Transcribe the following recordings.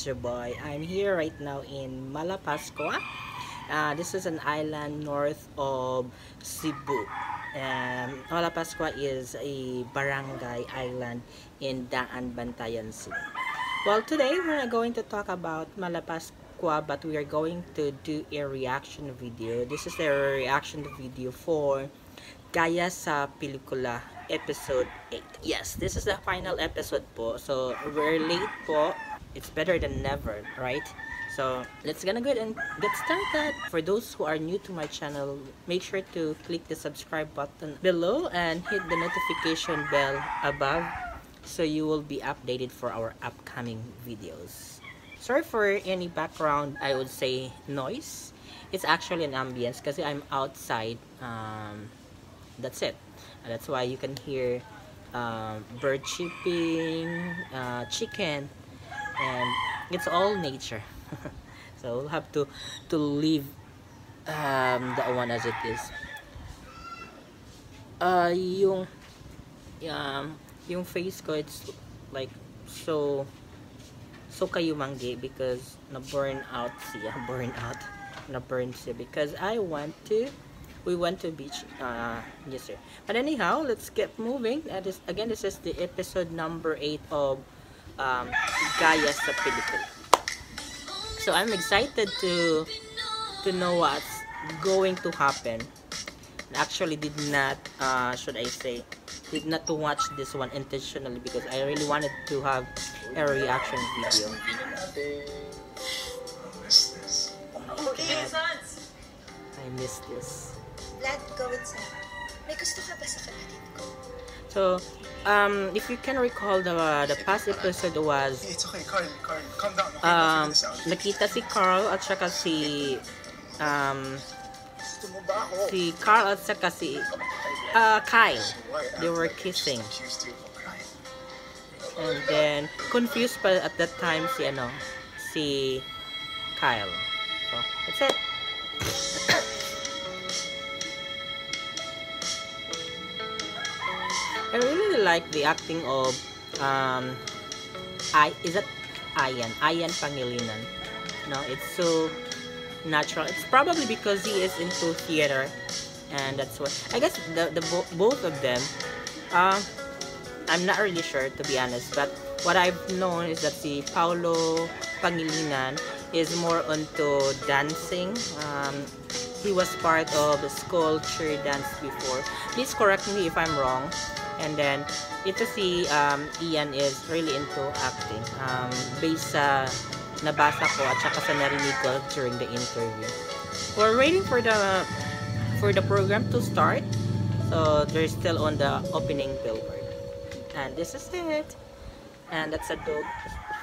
friend Medjo Boy. I'm here right now in Malapascua. Uh, this is an island north of Cebu. And Malapascua is a barangay island in Daan, Bantayan City. Well, today we're going to talk about Malapascua, but we are going to do a reaction video. This is a reaction video for Gaya sa Pelikula Episode 8. Yes, this is the final episode po. So, we're late po. It's better than never, right? So, let's gonna go ahead and get started. For those who are new to my channel, make sure to click the subscribe button below and hit the notification bell above so you will be updated for our upcoming videos. Sorry for any background, I would say, noise. It's actually an ambience because I'm outside. Um, that's it. And that's why you can hear um, bird chirping, uh, chicken, and it's all nature. so we'll have to to leave um, that one as it is. Uh, yung um, yung face ko it's like so so kayumanggi because na burn out siya burn out na burn siya because I want to we went to beach uh yes sir but anyhow let's get moving and this again this is the episode number 8 of um Gaya sa Pelikula so I'm excited to to know what's going to happen I actually did not uh should I say did not to watch this one intentionally because I really wanted to have a reaction video I missed this Vlad, go inside. May gusto ka ba sa kapatid ko? So, um, if you can recall, the the past episode was It's okay, Carl, Carl, calm down. Okay, um, nakita si Carl at saka si um, si Carl at saka si uh, Kyle. They were kissing. And then, confused pa at that time si ano, si Kyle. So, that's it. I really like the acting of um I is that Ayan? Ayan Pangilinan. No it's so natural. It's probably because he is into theater and that's what I guess the, the bo- both of them uh, I'm not really sure to be honest but what I've known is that si Paulo Pangilinan is more onto dancing. Um, he was part of the cheer dance before. Please correct me if I'm wrong and then ito si um, Ian is really into acting. Um, based sa nabasa ko at saka sa narinig ko during the interview. We're waiting for the for the program to start. So they're still on the opening billboard. And this is it. And that's a dog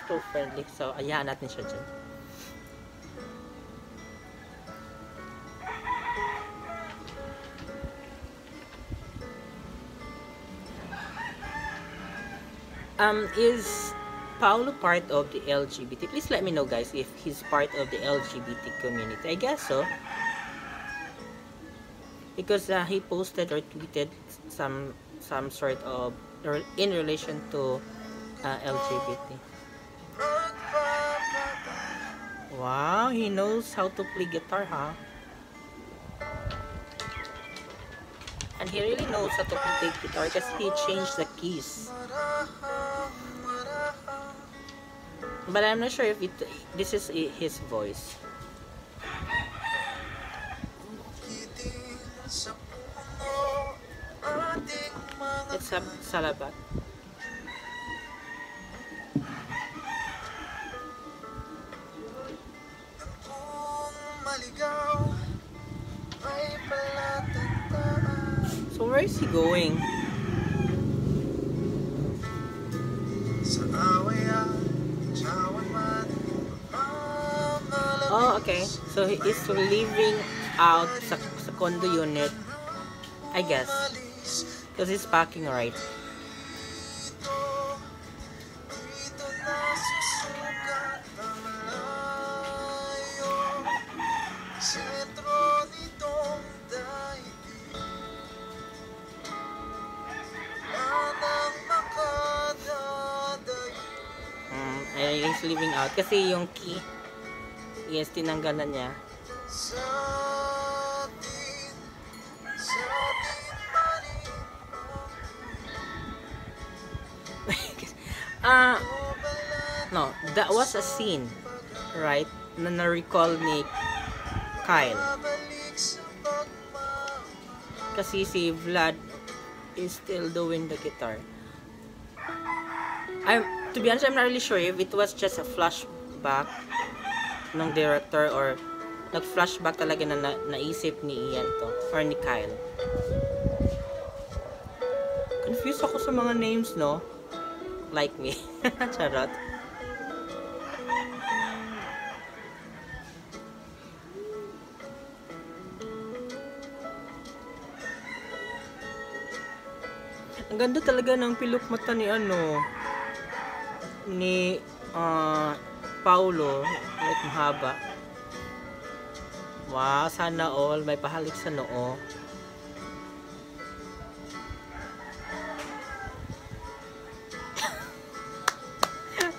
so friendly. So ayahan natin siya dyan um is Paulo part of the LGBT please let me know guys if he's part of the LGBT community. I guess so. Because uh, he posted or tweeted some some sort of in relation to uh, LGBT wow he knows how to play guitar huh? And he really knows how to play guitar because he changed the keys but I'm not sure if it this is his voice. It's a salabat is living out sa, sa condo unit, I guess. Because it's packing right. Mm, living out kasi yung key yes tinanggal na niya Ah, no, that was a scene, right? Na na-recall ni Kyle. Kasi si Vlad is still doing the guitar. I'm, to be honest, I'm not really sure if it was just a flashback ng director or nag-flashback talaga na, na naisip ni Ian to or ni Kyle. Confused ako sa mga names, no? Like me. Charot. Ang ganda talaga ng pilok mata ni ano ni ah, Paulo like mahaba. Wow, sana all may pahalik sa noo.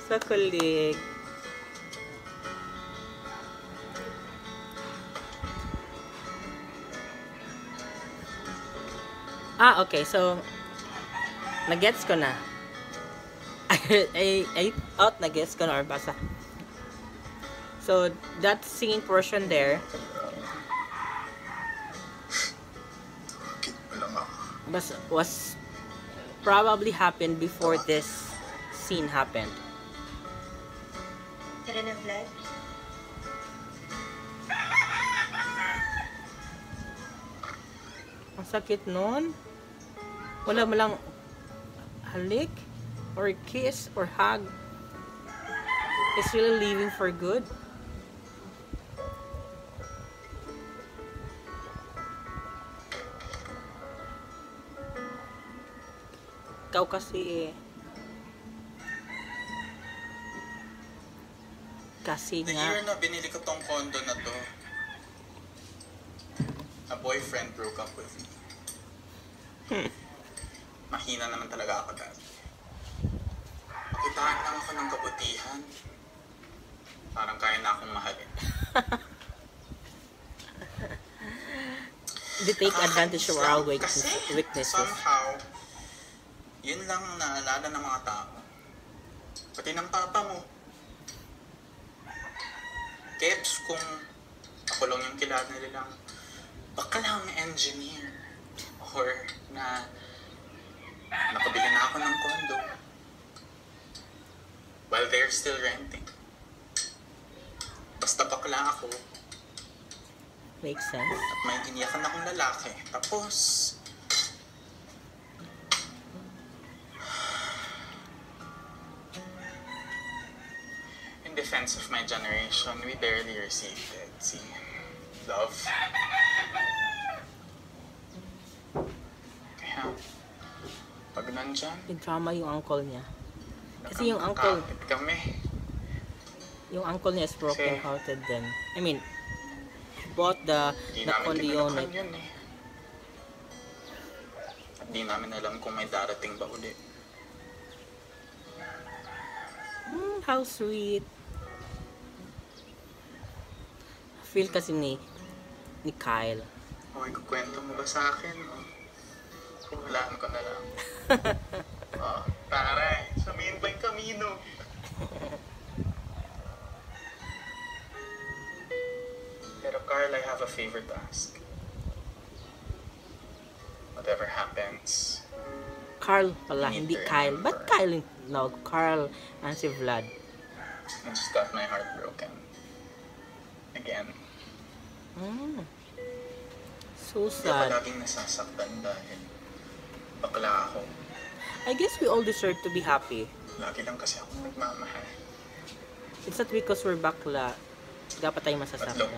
sa kulig. Ah, okay. So, nagets ko na. ay, ay, out, nagets ko na or basa. So, that singing portion there, was, was probably happened before this scene happened. Tara na, Vlad. Ang sakit nun. Wala mo lang halik or kiss or hug. It's really leaving for good. Ikaw kasi eh. Kasi The nga. year na binili ko tong condo na to, a boyfriend broke up with me. Mahina naman talaga ako dati. Makitaan lang ako ng kabutihan. Parang kaya na akong mahalin. They take advantage of our weaknesses. somehow, yun lang ang naalala ng mga tao. Pati ng papa mo. Kebs kung ako lang yung kilala nilang bakalang engineer or na nakabili na ako ng condo while they're still renting. Basta bakla ako Makes sense. at may giniyakan akong lalaki. Tapos, defense of my generation, we barely received it. See, love. Kaya, pag nandyan, Yung drama yung uncle niya. Kasi yung uncle- kami. Yung uncle niya is broken hearted din. I mean, bought the, Di the namin eh. Di namin alam kung may darating ba ulit. Hmm, how sweet. Feel kasi ni ni Kyle. O, ikukwento mo ba sa akin? O, hulaan ko na lang. oh, taray, sabihin ba yung kamino? Pero Carl, I have a favor to ask. Whatever happens, Carl pala, hindi Kyle. Ba't Kyle? No, Carl and si Vlad. I just got my heart broken. Again. Hmm. So Hindi ako sad. laging nasasaktan dahil bakla ako. I guess we all deserve to be happy. Lagi lang kasi ako nagmamahal. It's not because we're bakla. Dapat tayo masasaktan.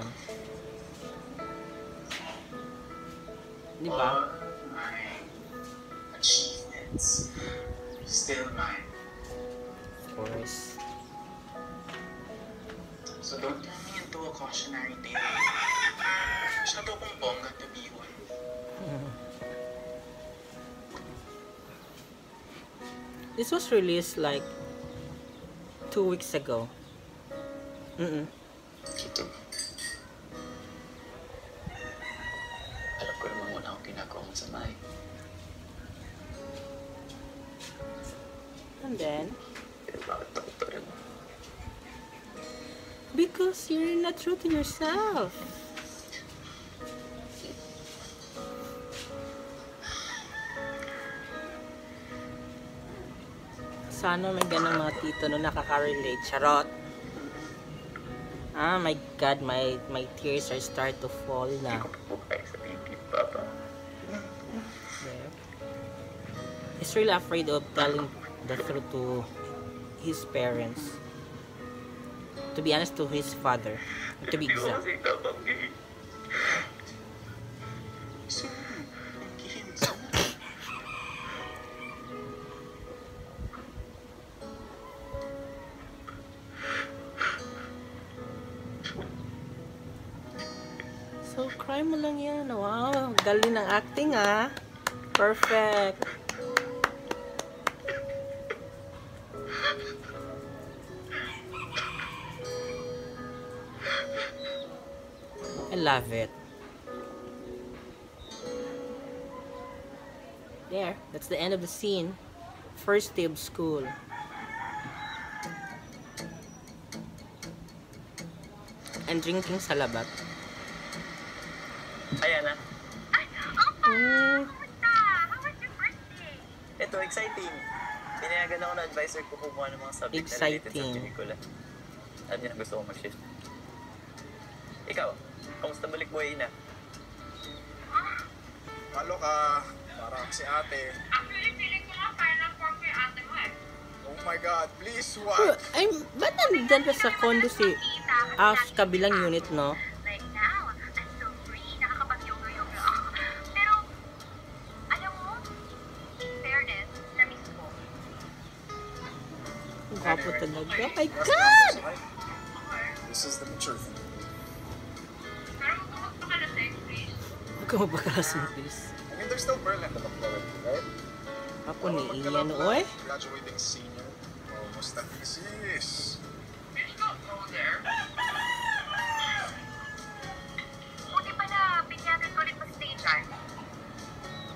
Di ba? Achievements still mine. Of course. So don't into a cautionary tale. Masyado bongga to be one. This was released like two weeks ago. Mm-mm. Ito. Alam ko naman wala akong ginagawa. And then, because you're not true to yourself. Sana may ganang mga tito no nakaka-relate. Charot. Ah, my God, my my tears are start to fall na. He's really afraid of telling the truth to his parents. To be honest, to his father. To be exact. So, cry mo lang yan. Wow, galing ng acting ah. Perfect. I love it. There, that's the end of the scene. First day of school. And drinking sa labat. Ayan na. Mm. Ito, exciting. Pinayagan ako ng advisor ko kumuha ng mga subject na related sa Exciting. pelikula. At yun ang gusto ko mag-shift. Ikaw, kamusta balik buhay na? Malo ka, parang si ate. Actually, feeling ko nga final form ko yung ate mo eh. Oh my God, please, what? ay, ba't nandyan pa sa condo si sa kabilang unit, no? Please. I mean, there's still Berlin to, right? Ako ni Ian, oy. Graduating senior. Almost at thesis. Let's not go there. Buti pa na, binyagan ko ulit mag-stay time.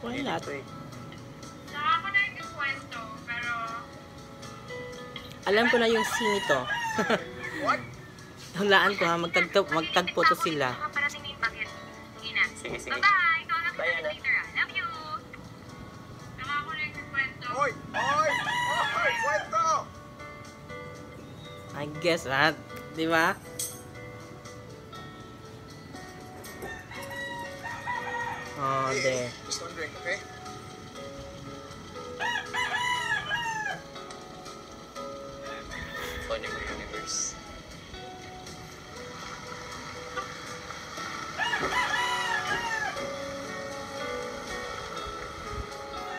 Why not? Ito eh. Nakaka na yung kwento, pero... Alam ko na yung scene ito. What? Hulaan ko ha, magtagpo, magtagpo to sila. Sige, sige. Bye-bye! Guess, ha? Di ba? Oh, there. just don't drink, okay? Funny mo universe.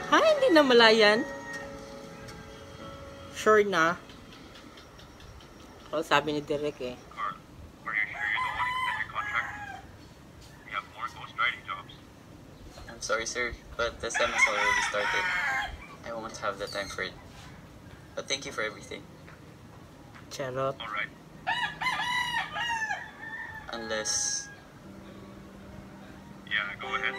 Ha, hindi na malayan. Sure na. Oh, sabi ni Derek eh. Carl, are you sure you don't want to extend your contract? We have more ghostwriting jobs. I'm sorry, sir, but the sem has already started. I won't have the time for it. But thank you for everything. Charot. All right. Unless Yeah, go ahead.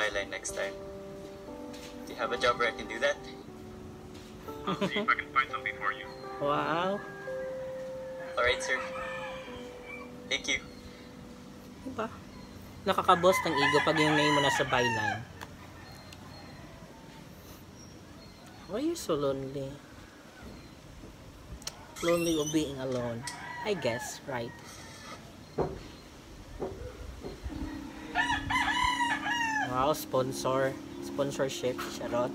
Byline next time. Do you have a job where I can do that? I'll see if I can find something for you. Wow. Alright, sir. Thank you. Diba? Nakakabos ng ego pag yung name mo nasa byline. Why are you so lonely? Lonely of being alone. I guess, right? Wow, sponsor. Sponsorship. Charot.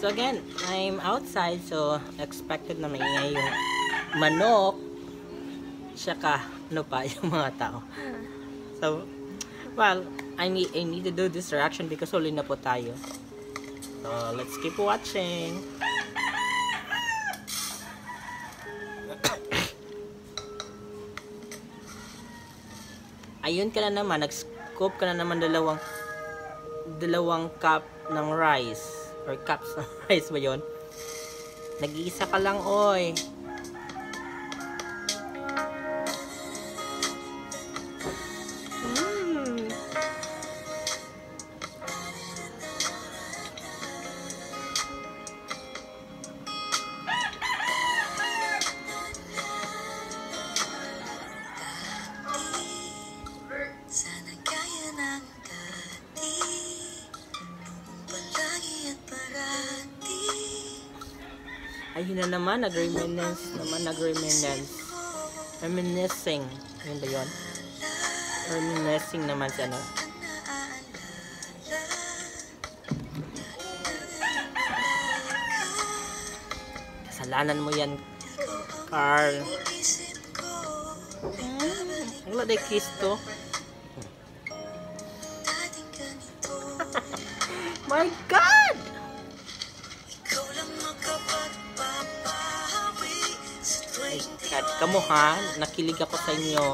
So again, I'm outside so expected na maingay yung manok saka ano pa yung mga tao. So, well, I need, I need to do this reaction because huli na po tayo. So, let's keep watching. Ayun ka na naman, nag-scoop ka na naman dalawang dalawang cup ng rice or cups ng rice ba yon? Nag-iisa ka lang, oy. Naman, nag-reminisce naman, nag-reminisce. Reminiscing. Ayun ba yun? Reminiscing naman si ano. Kasalanan mo yan, Carl. Hmm, wala day kiss to. Ha? Nakilig ako sa inyo.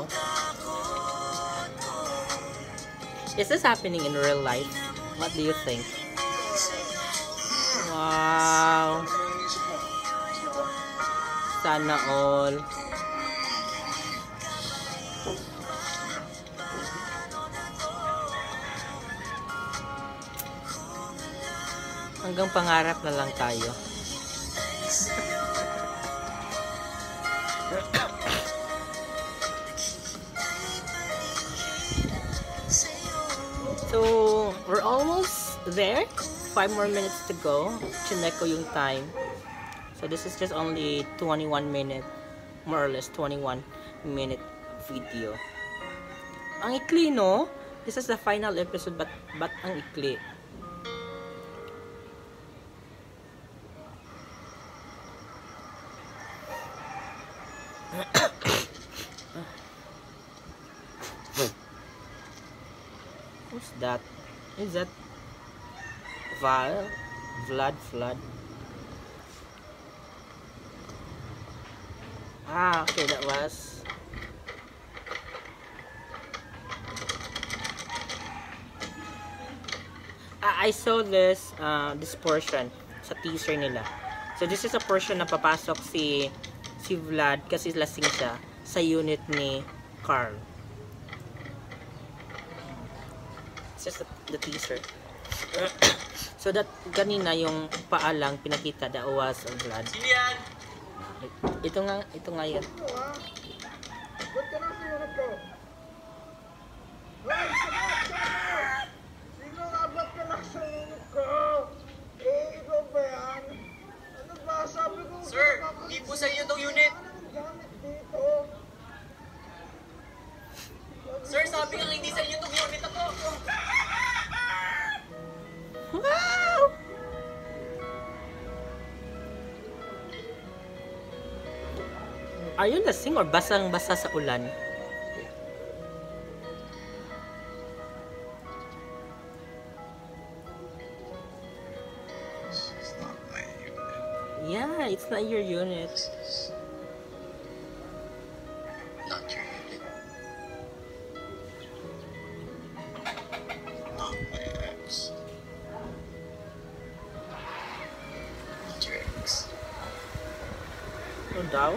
Is this happening in real life? What do you think? Wow! Sana all. Hanggang pangarap na lang tayo. So, we're almost there. Five more minutes to go. Chinek ko yung time. So, this is just only 21 minute, more or less 21 minute video. Ang ikli, no? This is the final episode, but, but ang ikli. Who's that? Is that Val? Vlad, Vlad. Ah, okay, that was. Ah, I saw this, uh, this portion sa teaser nila. So, this is a portion na papasok si, si Vlad kasi lasing siya sa unit ni Carl. It's just the, the teaser. so that kanina yung paalang pinakita that was of blood. Ito nga, ito nga yan. Are you lasing or basang-basa sa ulan? It's not my unit. Yeah, it's not your unit. This is... Not your unit. Not my ex. Not your ex. Ano daw?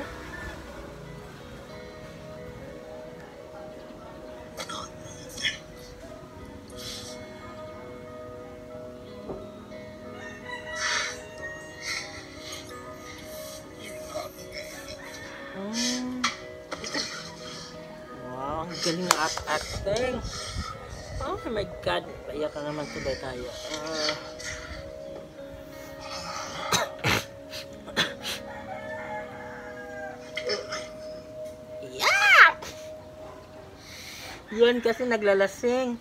Acting. Oh my god, paiyak ka naman tuloy tayo. Yeah! Yun kasi naglalasing.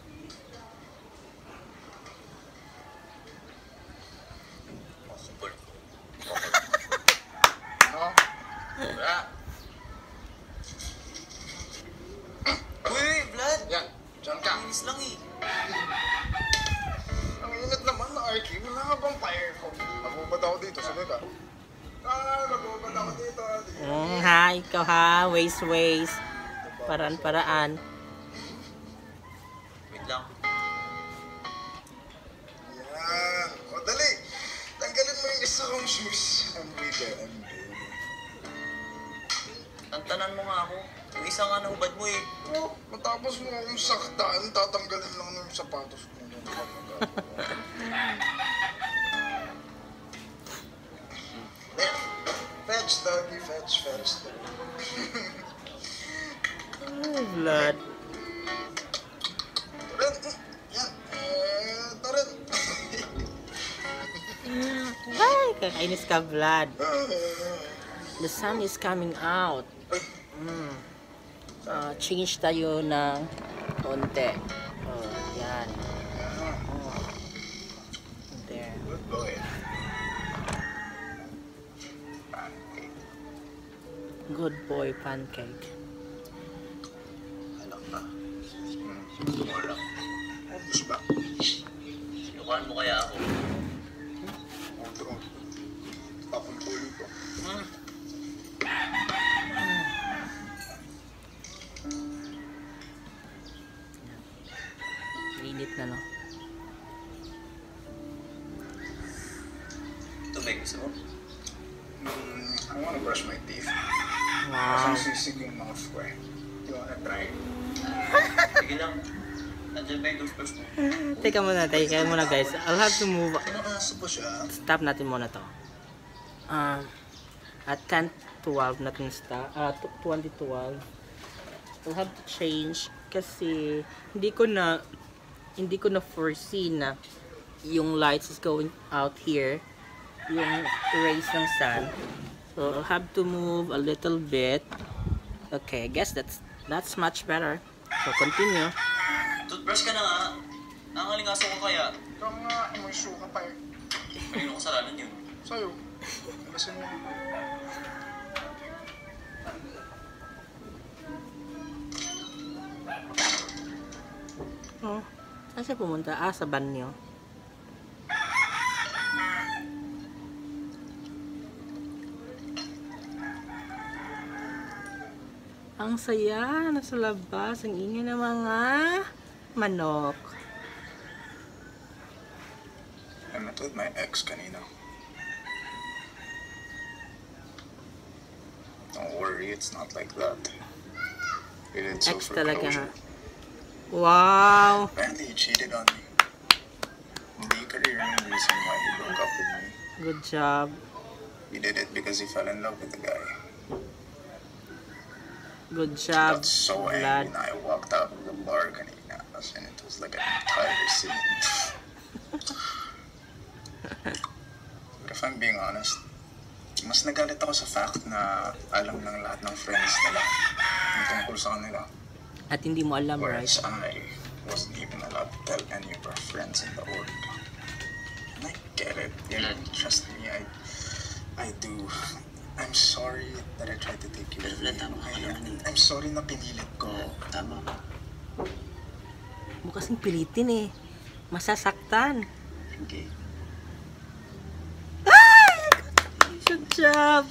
ways, paraan-paraan. Wait lang. Yan. O, dali. Tanggalin mo yung isa kong shoes. I'm bigger, I'm bigger. Tantanan mo nga ako. Yung isa nga nahubad mo eh. Oh, matapos mo akong saktaan, tatanggalin lang ng sapatos ko. Ano fetch, doggy, fetch, fetch, doggy. Vlad. Ay, kakainis ka, Vlad. The sun is coming out. Mm. Ah, change tayo ng konti. Oh, yan. Oh. There. Good boy. Good boy pancake. Wala. Obvious ba? Sinukaan mo kaya ako. Ito. Tapon ko ko. Init na, no? Tubig gusto mo? Mm, I wanna brush my teeth. Wow. Kasi sisig yung mouth ko eh. You try? Sige lang. Nandiyan ba yung? Teka muna, teka muna guys. I'll have to move. Stop natin muna to. Um, at 10.12 natin stop. Ah, 2012. We'll have to change kasi hindi ko na hindi ko na foresee na yung lights is going out here yung rays ng sun so I'll have to move a little bit okay I guess that's that's much better so continue Toothbrush ka na nga. Nangalingaso ko kaya. Ikaw nga, may suka pa eh. Kanino kasalanan yun? Sa'yo. Kasi mo. oh saan siya pumunta? ah sa banyo Ang saya, nasa labas, ang ingay ng mga manok. I met with my ex kanina. Don't worry, it's not like that. We did so Ex for talaga ha. closure. Wow! Apparently, he cheated on me. Hindi ka rin yung reason why he broke up with me. Good job. He did it because he fell in love with the guy. Good job, got so angry and I walked out of the bar kanina. As it was like an entire scene. but if I'm being honest, mas nagalit ako sa fact na alam ng lahat ng friends nila yung tungkol sa kanila. At hindi mo alam, right? Whereas I wasn't even allowed to tell any of our friends in the world. And I get it. You know, trust me, I I do. I'm sorry that I tried to take you away. Tama ka naman. I'm sorry na pinilit ko. Tama ka. Mo kasing pilitin eh. Masasaktan. Okay. Good job!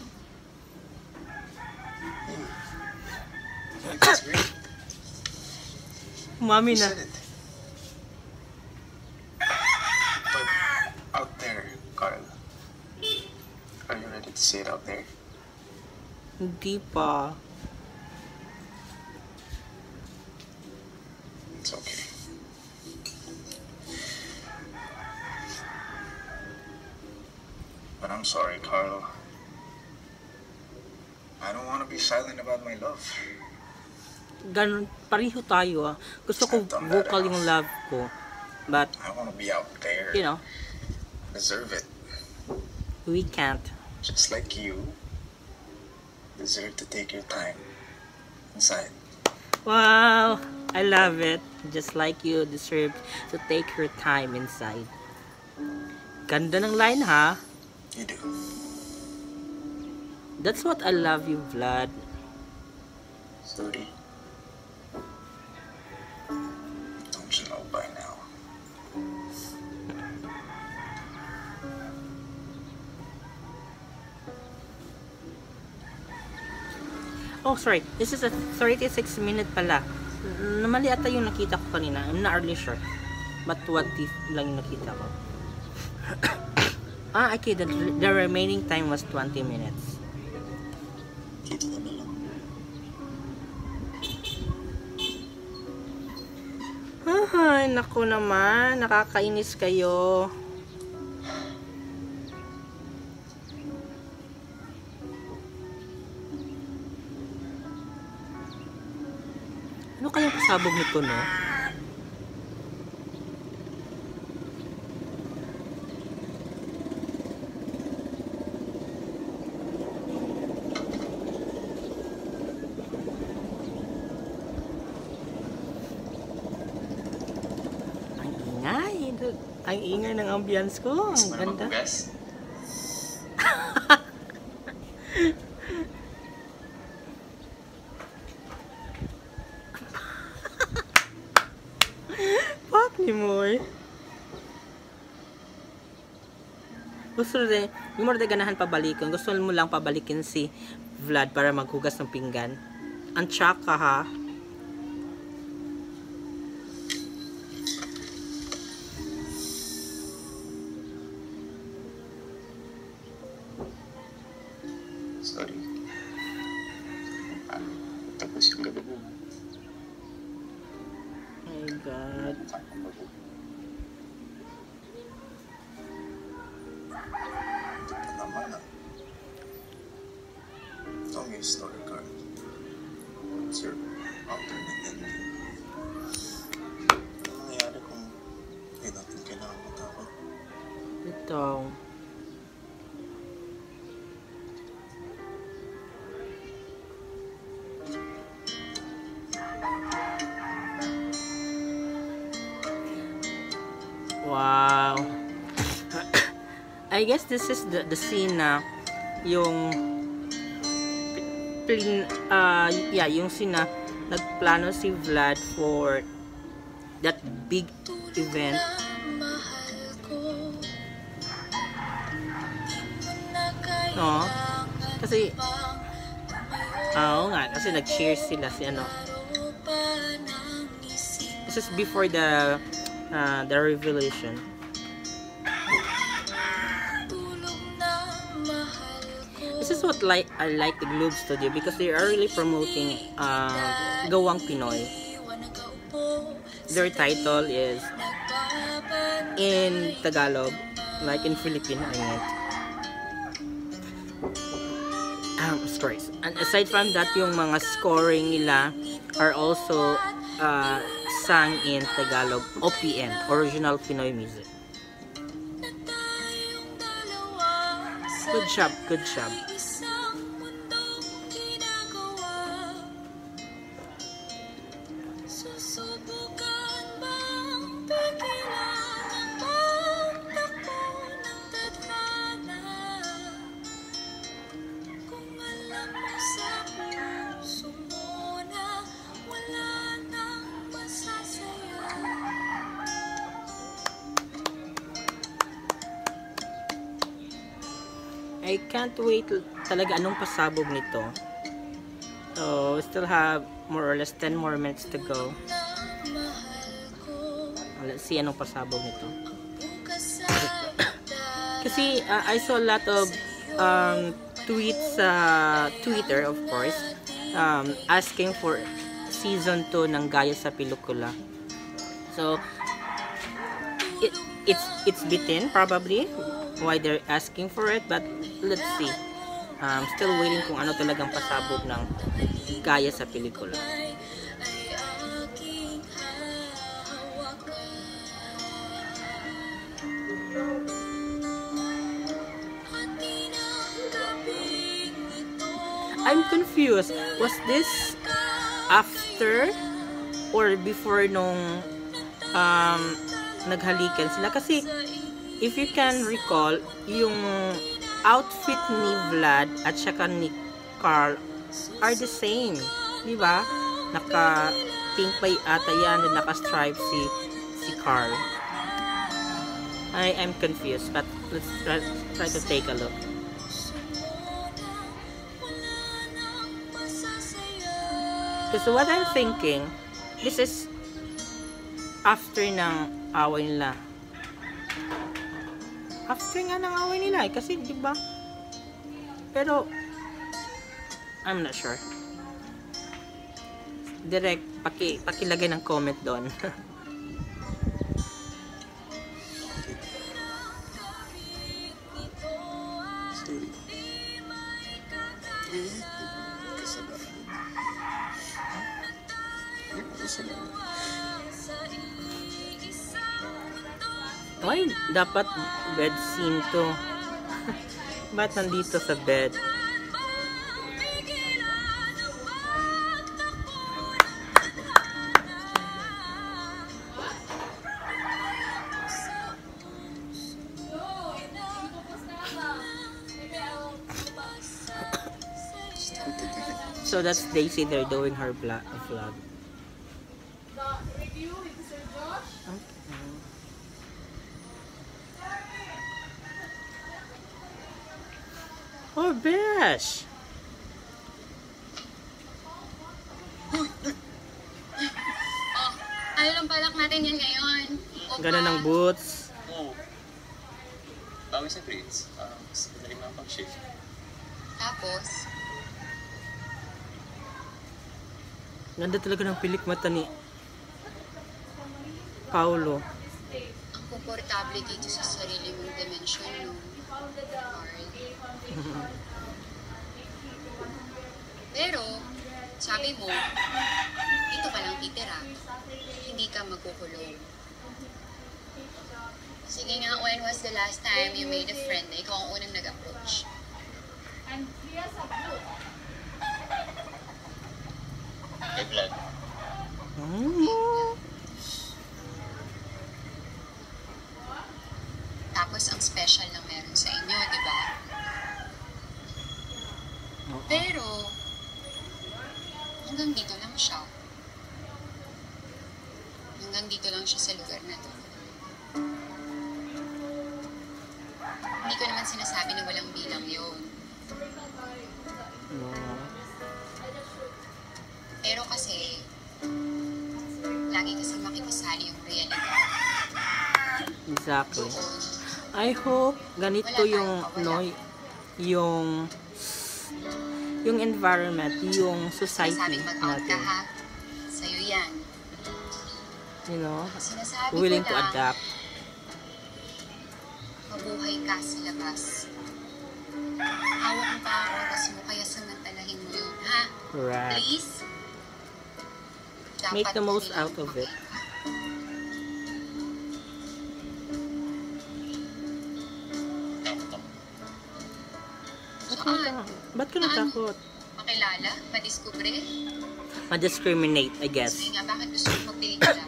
Great. Mami You na. said it. But out there, Carl, are you ready to say it out there? Hindi pa. It's okay. But I'm sorry, Carl. I don't want to be silent about my love. Ganun, pareho tayo ah. Gusto ko vocal yung love ko. But, I want to be out there. you know, Deserve it. we can't. Just like you deserve to take your time inside. Wow! I love it. Just like you deserve to take your time inside. Ganda ng line ha. You do. That's what I love you, Vlad. Sorry. sorry, this is a 36 minute pala. Mm, mali ata yung nakita ko kanina. I'm not really sure. But what if lang yung nakita ko. ah, okay. The, the remaining time was 20 minutes. Ay, naku naman. Nakakainis kayo. Pasabog nito, no? Ang ingay. Ang ingay ng ambience ko. Gusto Ang ganda. Fuck ni Moy. Gusto rin, yung mo ganahan pabalikin. Gusto mo lang pabalikin si Vlad para maghugas ng pinggan. Ang tsaka ha. Pa naman ah. Tell me a story, Carl. What's your alternate ending? Ano nangyari kung hindi natin kailangan matakot? Ito. I guess this is the the scene na yung plin uh, yeah, yung scene na nagplano si Vlad for that big event No? Kasi, ah, oo nga, kasi nag-cheer sila si ano. This is before the uh, the revelation. Like I like the Globe Studio because they are really promoting uh, Gawang Pinoy. Their title is in Tagalog, like in Filipino, I mean. um, stories. And aside from that, yung mga scoring nila are also uh, sung in Tagalog OPM, Original Pinoy Music. Good job, good job. L- talaga anong pasabog nito. So, we still have more or less 10 more minutes to go. Let's see anong pasabog nito. Kasi uh, I saw a lot of um, tweets sa Twitter, of course, um, asking for season 2 ng Gaya sa Pelikula. So, it, it's it's bitin probably why they're asking for it but let's see. Um, still waiting kung ano talagang pasabog ng gaya sa pelikula. I'm confused. Was this after or before nung um, naghalikan sila? Kasi if you can recall yung outfit ni Vlad at saka ni Carl are the same di ba? Naka pink pa ata yan and naka stripe si si Carl. I am confused but let's try, try to take a look. Because what I'm thinking, this is after ng away nila after nga ng away nila eh, kasi di ba pero I'm not sure direct paki pakilagay ng comment doon Thank you. Why dapat bed scene to? Ba't nandito sa bed? So that's Daisy, they're doing her vlog. Vlog. Oh! Oh, ano lang balak natin yan ngayon? Opa. Ganun ng boots. Oo. Bawi sa grades. Ah, mas madali makapag-shift. Tapos, Ganda talaga ng pilik mata ni Paulo. ang komportable dito sa sarili mong dimensyon, no? Carl. Pero, sabi mo, dito ka lang titira. Hindi ka magkukulong. Sige nga, when was the last time you made a friend na ikaw ang unang nag-approach? Kay Vlad. Hmm. Tapos ang special na meron sa inyo, di ba? Pero, hanggang dito lang siya. Hanggang dito lang siya sa lugar na to. Hindi ko naman sinasabi na walang bilang yun. Pero kasi, lagi kasi makikisali yung realidad. Exactly. I hope ganito yung no yung yung environment, yung society natin. Sa'yo yan. You know, Sinasabi willing to adapt. mabuhay ka sa labas. Hawak ang oras mo, kaya samantalahin mo yun, ha? Right. Please? Make the most out of it. Ba't ka natakot? Makilala? Madiskubre? Ma-discriminate, I guess. Sige nga, bakit gusto mo magpelikula?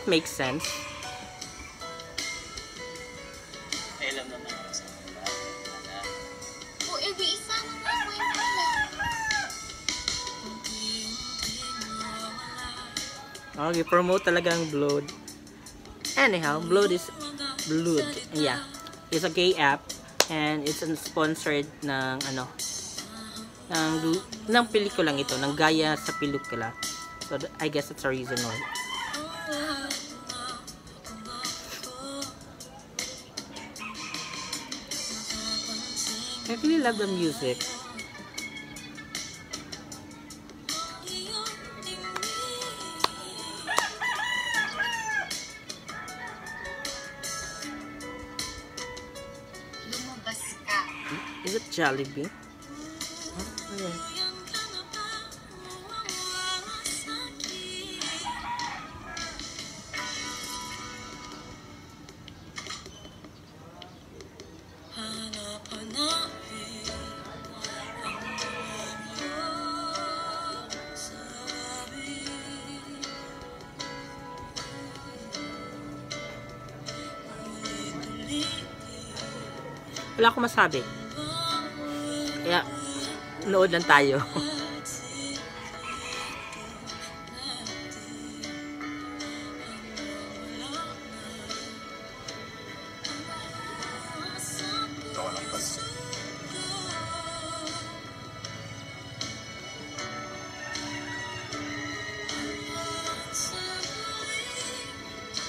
That makes sense. Alam na na ako sa. O, edi isa kwento mo. Okay, promote talaga ang Blood. Anyhow, Blood is Blood. Yeah. It's a gay app and it's sponsored ng ano ng ng pelikulang ito, ng gaya sa pelikula. So I guess that's a reason why. I really love the music. Is it Jollibee? Wala akong masabi. Kaya, nood lang tayo.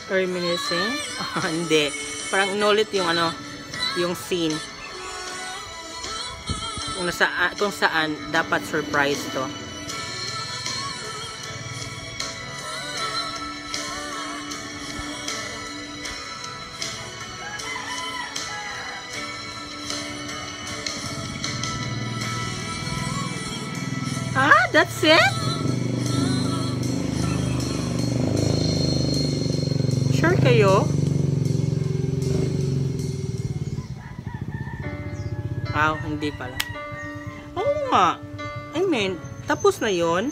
Reminiscing? Ah, hindi. Parang inulit yung ano, yung scene. Kung, nasa, kung saan dapat surprise to. Ah, that's it? Sure kayo? Ah, hindi pala. Nga. I mean, tapos na yon.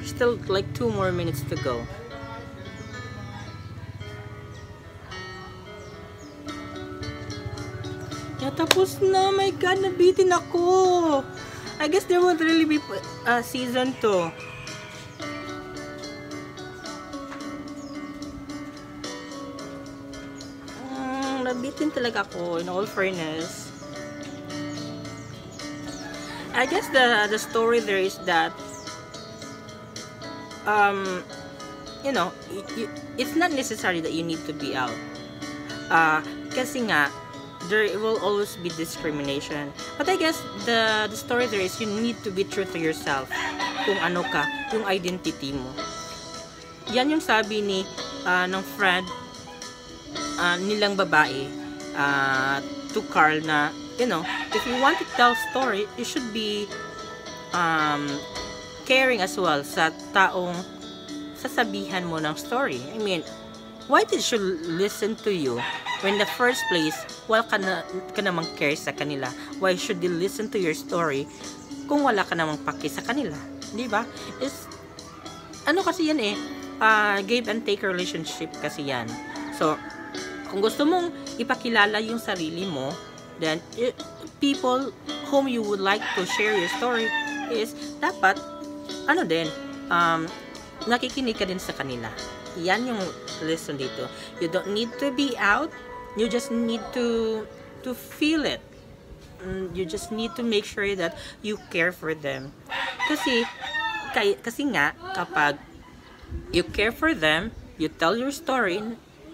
Still like two more minutes to go. Yeah, tapos na. My God, nabitin ako. I guess there won't really be uh, season 2. Talaga ako, in all fairness. I guess the the story there is that um you know, y- it's not necessary that you need to be out. Uh, kasi nga, there will always be discrimination. But I guess the the story there is you need to be true to yourself. Kung ano ka, yung identity mo. Yan yung sabi ni ah, ng friend ah, nilang babae ah, to Carl na, you know, if you want to tell story, you should be um, caring as well sa taong sasabihan mo ng story. I mean, why did she listen to you when the first place, wala ka, na, ka namang care sa kanila? Why should they listen to your story kung wala ka namang paki sa kanila? Di ba? Is ano kasi yan eh, ah, give and take relationship kasi yan. So, kung gusto mong ipakilala yung sarili mo, then people whom you would like to share your story is dapat ano din, um, nakikinig ka din sa kanila. Yan yung lesson dito. You don't need to be out. You just need to to feel it. Mm, You just need to make sure that you care for them. Kasi kay, kasi nga kapag you care for them, you tell your story,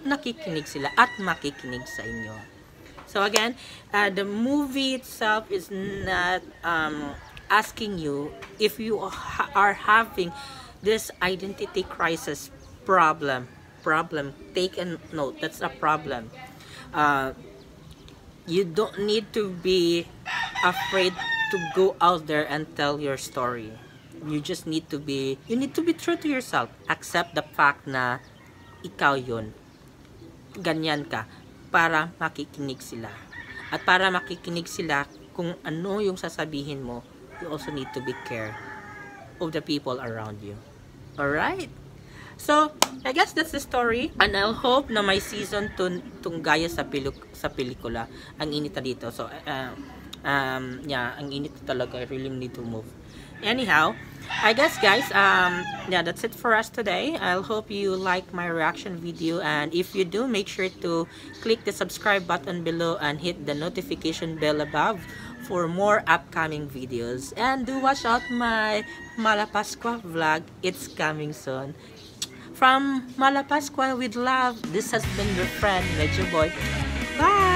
nakikinig sila at makikinig sa inyo. So again, uh, the movie itself is not um, asking you if you are having this identity crisis problem. Problem. Take a note. That's a problem. Uh, you don't need to be afraid to go out there and tell your story. You just need to be, you need to be true to yourself. Accept the fact na ikaw yun. Ganyan ka. Para makikinig sila. At para makikinig sila kung ano yung sasabihin mo, you also need to be care of the people around you. Alright? So, I guess that's the story. And I'll hope na may season 2 tung gaya sa, pilu- sa pelikula. Ang init na dito. So, uh, um, yeah, ang init talaga. I really need to move. Anyhow, I guess guys, um, yeah, that's it for us today. I'll hope you like my reaction video. And if you do, make sure to click the subscribe button below and hit the notification bell above for more upcoming videos. And do watch out my Malapascua vlog. It's coming soon. From Malapascua with love, this has been your friend, Medyo Boy. Bye!